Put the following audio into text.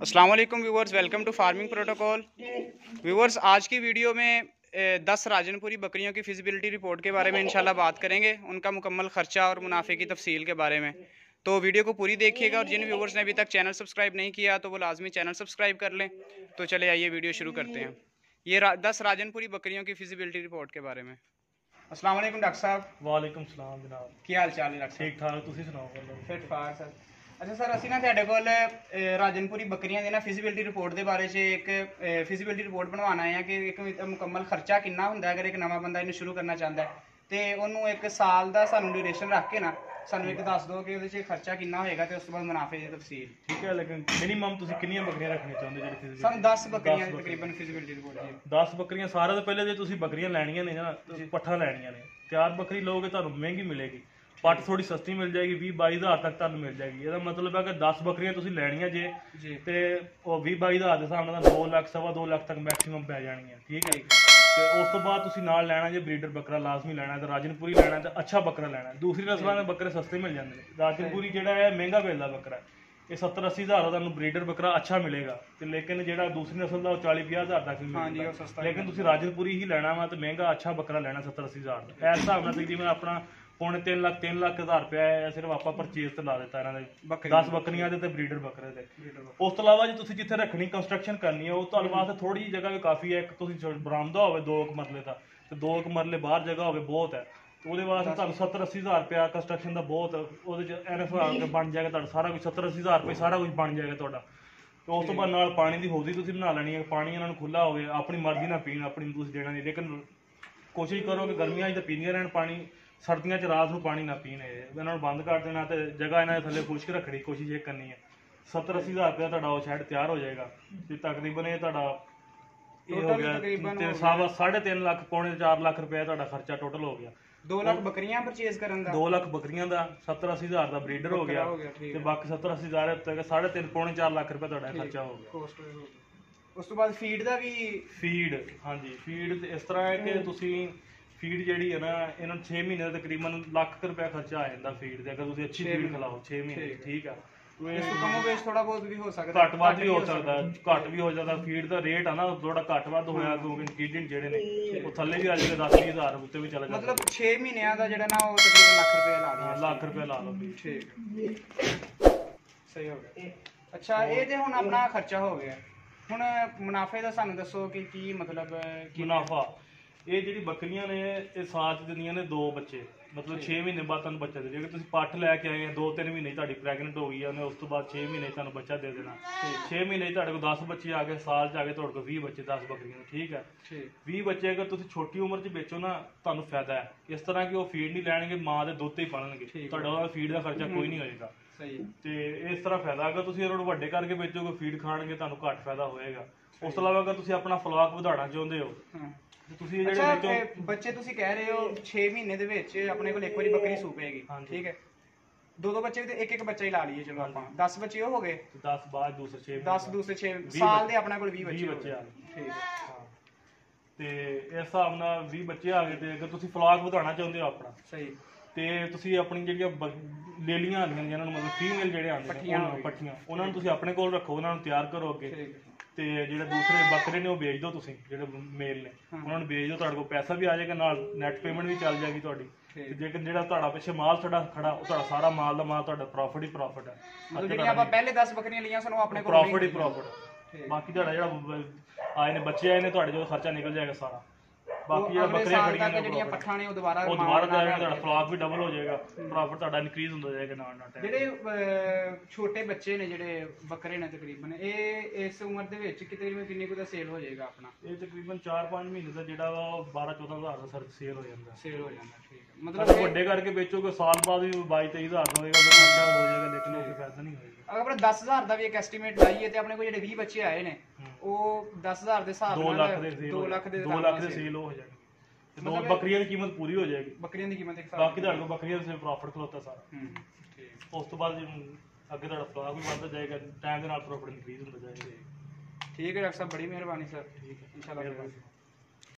अस्सलाम वालेकुम viewers welcome to farming protocol viewers आज की वीडियो में दस राजनपुरी बकरियों की फिजिबिलिटी रिपोर्ट के बारे में इनशाला बात करेंगे उनका मुकम्मल खर्चा और मुनाफे की तफसील के बारे में। तो वीडियो को पूरी देखिएगा और जिन व्यूवर्स ने अभी तक चैनल सब्सक्राइब नहीं किया तो वो लाजमी चैनल सब्सक्राइब कर लें। तो चले आइए वीडियो शुरू करते हैं। ये रा, दस राजनपुरी बकरियों की फिजिबिलिटी रिपोर्ट के बारे में। असलम डॉक्टर साहब। वाले क्या हाल चाल है ठीक ठाक तुम सुनाओ। फिट फार सर ਅੱਛਾ ਸਰ ਅਸੀਂ ਨਾ ਤੁਹਾਡੇ ਕੋਲ ਅਹ, ਰਾਜਨਪੁਰੀ ਬੱਕਰੀਆਂ ਦੇ ਨਾ ਫਿਜ਼ੀਬਿਲਟੀ ਰਿਪੋਰਟ ਦੇ ਬਾਰੇ 'ਚ ਇੱਕ ਫਿਜ਼ੀਬਿਲਟੀ ਰਿਪੋਰਟ ਬਣਵਾਉਣਾ ਹੈ ਕਿ ਇੱਕ ਮੁ- ਮੁਕੰਮਲ ਖਰਚਾ ਕਿੰਨਾ ਹੁੰਦਾ ਹੈ ਅਗਰ ਇੱਕ ਨਵਾਂ ਬੰਦਾ ਇਹਨੂੰ ਸ਼ੁਰੂ ਕਰਨਾ ਚਾਹੁੰਦਾ ਹੈ। ਤੇ ਉਹਨੂੰ ਇੱਕ ਸਾਲ ਦਾ ਸਾਨੂੰ ਡਿਊਰੇਸ਼ਨ ਰੱਖ ਕੇ ਨਾ ਸਾਨੂੰ ਇੱਕ ਦੱਸ ਦਿਓ ਕਿ ਉਹਦੇ 'ਚ ਖਰਚਾ ਕਿੰਨਾ ਹੋਏਗਾ ਤੇ ਉਸ ਤੋਂ ਬਾਅਦ ਮੁਨਾਫੇ ਦੀ ਤਫਸੀਲ। ਠੀਕ ਹੈ ਲੇਕਿਨ ਮਿਨੀਮਮ ਤੁਸੀਂ ਕਿੰਨੀਆਂ ਬੱਕਰੀਆਂ ਰੱਖਣੀਆਂ ਚਾਹੁੰਦੇ ਜਿਹੜੇ ਫਿਜ਼ੀਕਲ ਸਾਨੂੰ 10 ਬੱਕਰੀਆਂ ਤਕਰੀਬਨ ਫਿਜ਼ੀਬਿਲਟੀ ਰਿਪੋਰਟ ਜੀ 10 ਬੱਕਰੀਆਂ ਸਾਰਿਆਂ ਤੋਂ ਪਹਿਲੇ ਜੇ ਤੁਸੀਂ ਬੱਕਰੀਆਂ ਲੈਣੀਆਂ ਨੇ ਨਾ ਤੁਸੀਂ ਪੱਠਾ ਲੈਣੀਆਂ ਨੇ। ਤਿਆਰ ਬੱਕਰੀ ਲਓਗੇ ਤੁਹਾਨੂੰ ਮਹਿੰਗੀ ਮਿਲੇਗੀ। ਪੱਟ ਥੋੜੀ ਸਸਤੀ ਮਿਲ ਜਾਏਗੀ 20 22000 ਤੱਕ ਤੁਹਾਨੂੰ ਮਿਲ ਜਾਏਗੀ। ਇਹਦਾ ਮਤਲਬ ਹੈ ਕਿ 10 ਬੱਕਰੀਆਂ ਤੁਸੀਂ ਲੈਣੀਆਂ ਜੇ ਤੇ ਉਹ 20 22000 ਦੇ ਹਿਸਾਬ ਨਾਲ 2 ਲੱਖ ਸਵਾ 2 ਲੱਖ ਤੱਕ ਮੈਕਸਿਮਮ ਪੈ ਜਾਣਗੀਆਂ ਠੀਕ ਹੈ? ਤੇ ਉਸ ਤੋਂ ਬਾਅਦ ਤੁਸੀਂ ਨਾਲ ਲੈਣਾ ਜੇ ਬਰੀਡਰ ਬੱਕਰਾ ਲਾਜ਼ਮੀ ਲੈਣਾ ਤੇ ਰਾਜਨਪੁਰੀ ਲੈਣਾ ਤੇ ਅੱਛਾ ਬੱਕਰਾ ਲੈਣਾ। ਦੂਸਰੀ ਨਸਲਾਂ ਦੇ ਬੱਕਰੇ ਸਸਤੇ ਮਿਲ ਜਾਂਦੇ ਨੇ। ਰਾਜਨਪੁਰੀ ਜਿਹੜਾ ਹੈ ਮਹਿੰਗਾ ਮਿਲਦਾ ਬੱਕਰਾ ਹੈ। ਇਹ 70 80 ਹਜ਼ਾਰ ਦਾ ਤੁਹਾਨੂੰ ਬਰੀਡਰ ਬੱਕਰਾ ਅੱਛਾ ਮਿਲੇਗਾ। ਤੇ ਲੇਕਿਨ ਜਿਹੜਾ ਦੂਸਰੀ ਨਸਲ ਦਾ ਉਹ 40 50 ਹਜ਼ਾਰ ਤੱਕ ਵੀ ਹਾਂਜੀ, ਉਹ ਸਸਤਾ ਲੇਕਿਨ ਤੁਸੀਂ ਰਾਜਨਪੁਰੀ ਹੀ ਲੈਣਾ ਵਾ ਤੇ ਮਹਿੰਗਾ ਅੱਛਾ ਬੱਕਰਾ ਲੈਣਾ 70 80 ਹਜ਼ਾਰ ਦਾ। ਇਸ ਹਿਸਾਬ ਨਾਲ ਤਕਰੀਬਨ ਆਪਣਾ ਪੌਣੇ 3 ਲੱਖ 3 ਲੱਖ ਹਜ਼ਾਰ ਰੁਪਇਆ ਹੈ ਸਿਰਫ ਆਪਾਂ ਪਰਚੇਸ ਤੇ ਲਾ ਦਿੱਤਾ ਇਹਨਾਂ ਦੇ। ਬੱਕਰੀ 10 ਬੱਕਰੀਆਂ ਦੇ ਤੇ ਬਰੀਡਰ ਬੱਕਰੇ ਦੇ। ਉਸ ਤੋਂ ਇਲਾਵਾ ਜੇ ਤੁਸੀਂ ਜਿੱਥੇ ਰੱਖਣੀ ਕੰਸਟਰਕਸ਼ਨ ਕਰਨੀ ਹੈ ਉਹ ਤੁਹਾਡੇ ਵਾਸਤੇ ਥੋੜੀ ਜਿਹੀ ਜਗ੍ਹਾ ਵੀ ਕਾਫੀ ਹੈ। ਇੱਕ ਤੁਸੀਂ ਬਰਾਮਦਾ ਹੋਵੇ ਦੋ ਕੁ ਮਰਲੇ ਦਾ ਤੇ ਦੋ ਕੁ ਮਰਲੇ ਬਾਹਰ ਜਗ੍ਹਾ ਹੋਵੇ ਬਹੁਤ ਹੈ। ਉਹਦੇ ਵਾਸਤੇ ਤੁਹਾਨੂੰ 70 80 ਹਜ਼ਾਰ ਰੁਪਇਆ ਕੰਸਟਰਕਸ਼ਨ ਦਾ ਬਹੁਤ ਉਹਦੇ ਚ ਐਨਐਫ ਆ ਕੇ ਬਣ ਜਾਏਗਾ ਤੁਹਾਡਾ ਸਾਰਾ ਕੁਝ 70 80 ਹਜ਼ਾਰ ਰੁਪਏ ਸਾਰਾ ਕੁਝ ਬਣ ਜਾਏਗਾ ਤੁਹਾਡਾ। ਤੇ ਉਸ ਤੋਂ ਬਾਅਦ ਨਾਲ ਪਾਣੀ ਦੀ ਹੌਦੀ ਤੁਸੀਂ ਬਣਾ ਲੈਣੀ ਹੈ ਪਾਣੀ ਇਹਨਾਂ ਨੂੰ ਖੁੱਲਾ ਹੋਵੇ ਆਪਣੀ ਮਰਜ਼ੀ ਨਾਲ ਪੀਣ ਆਪਣੀ ਨੂੰ ਤੁਸੀਂ ਦੇਣਾ ਨਹੀਂ ਲੇਕਿਨ ਕੋਸ਼ਿਸ਼ ਕਰੋ ਕਿ ਗਰਮੀਆਂ 'ਚ ਤਾਂ ਪੀਂਦੀਆਂ ਰਹਿਣ ਪਾਣੀ ਸਰਦੀਆਂ 'ਚ ਰਾਤ ਨੂੰ ਪਾਣੀ ਨਾ ਪੀਣ ਇਹ ਇਹਨਾਂ ਨੂੰ ਬੰਦ ਕਰ ਦੇਣਾ ਤੇ ਜਗ੍ਹਾ ਇਹਨਾਂ ਦੇ ਥੱਲੇ ਖੁਸ਼ਕ ਰੱਖਣੀ ਕੋਸ਼ਿਸ਼ ਇਹ ਕਰਨੀ ਹੈ। 70 80 ਹਜ਼ਾਰ ਰੁਪਏ ਤੁਹਾਡਾ ਉਹ ਸ਼ੈਡ ਤਿਆਰ ਹੋ ਜਾਏਗਾ ਤੇ ਤਕਰੀਬਨ ਇਹ ਤੁਹਾਡਾ ਇਹ ਹੋ Total ਗਿਆ ਤਕਰੀਬਨ ਤੇ ਹੋ ਸਾਵਾ 3.5 ਲੱਖ ਪੌਣੇ 4 ਲੱਖ ਰੁਪਏ ਤੁਹਾਡਾ ਖਰਚਾ ਟੋਟਲ ਹੋ ਗਿਆ। 2 ਲੱਖ ਬੱਕਰੀਆਂ ਪਰਚੇਜ਼ ਕਰਨ ਦਾ? 2 ਲੱਖ ਬੱਕਰੀਆਂ ਦਾ 70 80 ਹਜ਼ਾਰ ਦਾ ਬਰੀਡਰ ਹੋ ਗਿਆ ਹੋ ਗਿਆ ਠੀਕ ਤੇ ਬਾਕੀ 70 80 ਹਜ਼ਾਰ ਤੱਕ 3.5 ਪੌਣੇ 4 ਲੱਖ ਰੁਪਏ ਤੁਹਾਡਾ ਖਰਚਾ ਹੋ ਗਿਆ। ਕੋਸਟ ਉਸ ਤੋਂ ਬਾਅਦ ਫੀਡ ਦਾ ਵੀ ਫੀਡ ਹਾਂਜੀ ਫੀਡ ਇਸ ਤਰ੍ਹਾਂ ਹੈ ਕਿ ਤੁਸੀਂ ਫੀਡ ਜਿਹੜੀ ਹੈ ਨਾ ਇਹਨਾਂ ਨੂੰ 6 ਮਹੀਨੇ ਦਾ ਤਕਰੀਬਨ ਲੱਖ ਕੁ ਰੁਪਏ ਖਰਚਾ ਆ ਜਾਂਦਾ ਫੀਡ ਤੇ ਅਗਰ ਤੁਸੀਂ ਅੱਛੀ ਛੇ ਫੀਡ ਮਹੀਨੇ। ਖਿਲਾਓ 6 ਮਹੀਨੇ ਠੀਕ। ਠੀਕ ਆ। ਇਸ ਤੋਂ ਕਮੋ ਵੇਚ ਥੋੜਾ ਬਹੁਤ ਵੀ ਹੋ ਸਕਦਾ ਘੱਟ ਵੱਧ ਵੀ ਹੋ ਸਕਦਾ। ਘੱਟ ਵੀ ਹੋ ਜਾਂਦਾ ਫੀਡ ਦਾ ਰੇਟ ਆ ਨਾ ਥੋੜਾ ਘੱਟ ਵੱਧ ਹੋਇਆ ਕਿਉਂਕਿ ਇੰਗਰੀਡੀਐਂਟ ਜਿਹੜੇ ਨੇ ਉਹ ਥੱਲੇ ਵੀ ਆ ਜਾਏਗਾ 10 ਹਜ਼ਾਰ ਉੱਤੇ ਵੀ ਚਲਾ ਜਾਂਦਾ ਮਤਲਬ 6 ਮਹੀਨਿਆਂ ਦਾ ਜਿਹੜਾ ਨਾ ਉਹ ਤਕਰੀਬਨ ਲੱਖ ਰੁਪਏ ਲਾ ਦਿਆ ਲੱਖ ਰੁਪਏ ਲਾ ਲਓ ਵੀ। ਠੀਕ। ਸਹੀ ਹੋ ਗਿਆ। ਅੱਛਾ ਇਹ ਤੇ ਹੁਣ ਆਪਣਾ ਖਰਚਾ ਹੋ ਗਿਆ। ਹੁਣ ਮੁਨਾਫੇ ਦਾ ਸਾਨੂੰ ਦੱਸੋ ਕਿ ਕੀ ਮਤਲਬ ਕੀ ਮੁਨਾਫਾ। ਇਹ ਜਿਹੜੀ ਬੱਕਰੀਆਂ ਨੇ ਇਹ ਸਾਲ 'ਚ ਦਿੰਦੀਆਂ ਨੇ ਦੋ ਬੱਚੇ। ਮਤਲਬ 6 ਮਹੀਨੇ ਬਾਅਦ ਤੁਹਾਨੂੰ ਬੱਚਾ ਦੇ ਦੇਗਾ ਤੁਸੀਂ ਪੱਠ ਲੈ ਕੇ ਆਏ ਆ 2-3 ਮਹੀਨੇ ਤੁਹਾਡੀ ਪ੍ਰੈਗਨੈਂਟ ਹੋ ਗਈ ਆ ਉਹਨੇ ਉਸ ਤੋਂ ਬਾਅਦ 6 ਮਹੀਨੇ ਤੁਹਾਨੂੰ ਬੱਚਾ ਦੇ ਦੇਣਾ। 6 ਮਹੀਨੇ ਤੁਹਾਡੇ ਕੋਲ 10 ਬੱਚੇ ਆ ਗਏ ਸਾਲ 'ਚ ਆ ਗਏ ਤੁਹਾਡੇ ਕੋਲ 20 ਬੱਚੇ 10 ਬੱਕਰੀਆਂ ਠੀਕ ਹੈ ਠੀਕ। 20 ਬੱਚੇ ਅਗਰ ਤੁਸੀਂ ਛੋਟੀ ਉਮਰ 'ਚ ਵੇਚੋ ਨਾ ਤੁਹਾਨੂੰ ਫਾਇਦਾ ਹੈ। ਇਸ ਤਰ੍ਹਾਂ ਕਿ ਉਹ ਫੀਡ ਨਹੀਂ ਲੈਣਗੇ ਮਾਂ ਦੇ ਦੁੱਧ ਤੇ ਹੀ ਹੈ। ਤੁਹਾਡਾ ਉਹਦਾ ਫੀਡ ਦਾ ਖਰਚਾ ਕੋਈ ਨਹੀਂ ਹੋਏਗਾ। ਸਹੀ ਤੇ ਇਸ ਤਰ੍ਹਾਂ ਫਾਇਦਾ ਅਗਰ ਤੁਸੀਂ ਇਹਨਾਂ ਨੂੰ ਵੱਡੇ ਕਰਕੇ ਵੇਚੋਗੇ ਫੀਡ ਖਾਣਗੇ ਤੁਹਾਨੂੰ ਘੱਟ ਫਾਇਦਾ ਹੋਏਗਾ। ਉਸ ਤੋਂ ਇਲਾਵਾ ਅਗਰ ਤੁਸੀਂ ਆਪਣਾ ਫਲਾਕ ਵਧਾਉਣਾ ਚਾਹੁੰਦੇ ਹੋ। ਤੁਸੀਂ ਇਹ ਅੱਛਾ ਜਿਹੜੇ ਵਿੱਚੋਂ ਇਹ ਬੱਚੇ ਤੁਸੀਂ ਕਹਿ ਰਹੇ ਹੋ 6 ਮਹੀਨੇ ਦੇ ਵਿੱਚ ਆਪਣੇ ਕੋਲ ਇੱਕ ਵਾਰੀ ਬੱਕਰੀ ਸੂ ਪਏਗੀ ਹਾਂਜੀ। ਠੀਕ ਹੈ। ਦੋ ਦੋ ਬੱਚੇ ਵੀ ਤੇ ਇੱਕ ਇੱਕ ਬੱਚਾ ਹੀ ਲਾ ਲਈਏ ਚਲੋ ਆਪਾਂ। 10 ਬੱਚੇ ਉਹ ਹੋ ਗਏ? 10 ਬਾਅਦ ਦੂਸਰੇ 6 10 ਦੂਸਰੇ 6 ਵੀਹ ਸਾਲ ਬੱਚੇ। ਦੇ ਆਪਣੇ ਕੋਲ 20 ਬੱਚੇ 20 ਹੋ ਬੱਚੇ। ਆ ਗਏ। ਠੀਕ ਹੈ। ਤੇ ਇਸ ਹਿਸਾਬ ਨਾਲ 20 ਬੱਚੇ ਆ ਗਏ ਤੇ ਅਗਰ ਤੁਸੀਂ ਫਲਾਕ ਵਧਾਉਣਾ ਚਾਹੁੰਦੇ ਹੋ ਆਪਣਾ ਸਹੀ। ਤੇ ਤੁਸੀਂ ਆਪਣੀ ਜਿਹੜੀਆਂ ਬ- ਲੇਲੀਆਂ ਆਉਂਦੀਆਂ ਨੇ ਜਿਹਨਾਂ ਨੂੰ ਮਤਲਬ ਫੀਮੇਲ ਜਿਹੜੇ ਆਉਂਦੇ ਨੇ ਪੱਠੀਆਂ ਹੋ ਨੂੰ ਗਈਆਂ। ਪੱਠੀਆਂ ਉਹਨਾਂ ਨੂੰ ਤੁਸੀਂ ਆਪਣੇ ਕੋਲ ਰੱਖੋ ਉਹਨਾਂ ਨੂੰ ਤਿਆਰ ਕਰੋ ਅੱਗੇ। ਠੀਕ ਹੈ। ਤੇ ਜਿਹੜੇ ਦੂਸਰੇ ਬੱਕਰੇ ਨੇ ਉਹ ਵੇਚ ਦਿਓ ਤੁਸੀਂ ਜਿਹੜੇ ਮੇਲ ਨੇ। ਉਹਨਾਂ ਨੂੰ ਵੇਚ ਦਿਓ ਤੁਹਾਡੇ ਕੋਲ ਪੈਸਾ ਵੀ ਆ ਜਾਏਗਾ ਨਾਲ ਨੈਟ ਪੇਮੈਂਟ ਵੀ ਚੱਲ ਜਾਏਗੀ ਤੁਹਾਡੀ। ਤੇ ਜਿਹੜਾ ਤੁਹਾਡਾ ਪਿੱਛੇ ਮਾਲ ਤੁਹਾਡਾ ਖੜਾ ਉਹ ਤੁਹਾਡਾ ਸਾਰਾ ਮਾਲ ਦਾ ਮਾਲ ਤੁਹਾਡਾ ਪ੍ਰੋਫਿਟ ਹੀ ਪ੍ਰੋਫਿਟ ਹੈ ਮਤਲਬ ਜਿਹੜੀਆਂ ਆਪਾਂ ਪਹਿਲੇ 10 ਬੱਕਰੀਆਂ ਲਈਆਂ ਸਾਨੂੰ ਆਪਣੇ ਕੋਲ ਪ੍ਰੋਫਿਟ ਹੀ। ਪ੍ਰੋਫਿਟ ਬਾਕੀ ਤੁਹਾਡਾ ਜਿਹੜਾ ਆਏ ਨੇ ਬੱਚੇ ਆਏ ਨੇ ਤੁਹਾਡੇ ਜੋ ਖਰਚਾ ਨਿਕਲ ਜਾਏਗਾ ਸਾਰਾ ਬਾਕੀ ਜਿਹੜਾ ਸਾਲ ਖੜੀਆਂ ਨੇ ਜਿਹੜੀਆਂ। ਪੱਠਾਂ ਨੇ ਉਹ ਦੁਬਾਰਾ ਉਹ ਦੁਬਾਰਾ ਜਾਏਗਾ ਤੁਹਾਡਾ ਫਲਾਕ ਵੀ ਡਬਲ ਹੋ ਜਾਏਗਾ ਪ੍ਰੋਫਿਟ ਤੁਹਾਡਾ ਇਨਕਰੀਜ਼ ਹੁੰਦਾ ਜਾਏਗਾ ਨਾਲ ਨਾਲ। ਜਿਹੜੇ ਛੋਟੇ ਬੱਚੇ ਨੇ ਜਿਹੜੇ ਬੱਕਰੇ ਨੇ ਤਕਰੀਬਨ ਇਹ ਇਸ ਉਮਰ ਦੇ ਵਿੱਚ ਕਿਤੇ ਵੀ ਕਿੰਨੇ ਕੁ ਦਾ ਸੇਲ ਹੋ ਜਾਏਗਾ ਆਪਣਾ ਇਹ ਤਕਰੀਬਨ 4-5 ਮਹੀਨੇ ਦਾ ਜਿਹੜਾ ਵਾ 12-14 ਹਜ਼ਾਰ ਦਾ ਸਰ ਸੇਲ ਹੋ ਜਾਂਦਾ ਸੇਲ ਹੋ ਜਾਂਦਾ ਠੀਕ ਹੈ ਮਤਲਬ ਵੱਡੇ ਕਰਕੇ ਵੇਚੋਗੇ ਸਾਲ ਬਾਅਦ ਵੀ 22-23 ਹਜ਼ਾਰ ਦਾ ਹੋਏਗਾ ਫਿਰ ਖਰਚਾ ਹੋ ਜਾਏਗਾ ਲੇਕਿਨ ਉਹ ਫਾਇਦਾ ਨਹੀਂ ਹੋਏਗਾ ਅਗਰ ਆਪਾਂ 10000 ਦਾ ਵੀ ਇੱਕ ਐਸਟੀਮੇਟ ਲਾਈਏ ਤੇ ਆਪਣੇ ਕੋਲ ਜਿਹੜੇ 20 ਬੱਚੇ ਆਏ ਨੇ। ਉਹ 10000 ਦੇ ਹਿਸਾਬ 2 ਨਾਲ ਲੱਖ ਦੇ ਸੇਲ 2 ਲੱਖ ਦੇ 2 ਹਿਸਾਬ ਲੱਖ ਨਾਲ ਦੇ sale। ਸੇਲ ਹੋ ਜਾਏਗਾ ਤੇ ਦੋ ਮਤਲਬ ਇਹ- ਬੱਕਰੀਆਂ ਦੀ ਕੀਮਤ ਪੂਰੀ ਹੋ ਜਾਏਗੀ। ਬੱਕਰੀਆਂ ਦੀ ਕੀਮਤ ਇੱਕ ਹਿਸਾਬ ਬਾਕੀ ਤੁਹਾਡੇ ਕੋਲ ਬੱਕਰੀਆਂ ਦਾ ਪ੍ਰੋਫਿਟ ਖਲੋਤਾ ਸਾਰਾ। ਹੂੰ ਠੀਕ। ਉਸ ਤੋਂ ਬਾਅਦ ਜਿਵੇਂ ਅੱਗੇ ਤੁਹਾਡਾ ਫਲਾਕ ਵੀ ਵੱਧਦਾ ਜਾਏਗਾ ਟਾਈਮ ਦੇ ਨਾਲ ਪ੍ਰੋਫਿਟ ਇਨਕਰੀਜ਼ ਹੁੰਦਾ ਜਾਏਗਾ। ਠੀਕ ਹੈ ਡਾਕਟਰ ਸਾਹਿਬ ਬੜੀ ਮਿਹਰਬਾਨੀ ਸਰ। ਠੀਕ ਹੈ। ਇਨਸ਼ਾਅੱਲਾ ਮਿਹਰਬਾਨੀ।